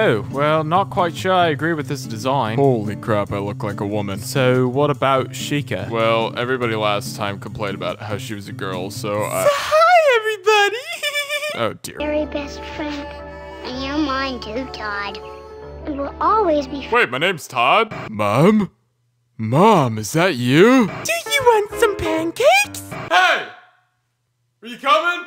Oh, well, not quite sure I agree with this design. Holy crap, I look like a woman. So, what about Chica? Well, everybody last time complained about how she was a girl, so I. Hi, everybody! Oh dear. Very best friend. And you're mine too, Todd. And we'll always be friends. Wait, my name's Todd? Mom? Mom, is that you? Do you want some pancakes? Hey! Are you coming?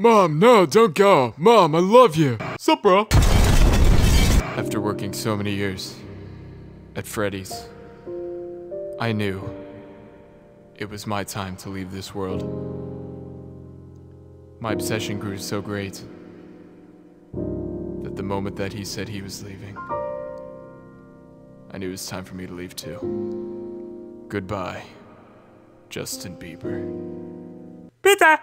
Mom, no, don't go. Mom, I love you. Sup, bro? After working so many years at Freddy's, I knew it was my time to leave this world. My obsession grew so great that the moment that he said he was leaving, I knew it was time for me to leave too. Goodbye, Justin Bieber. Peter!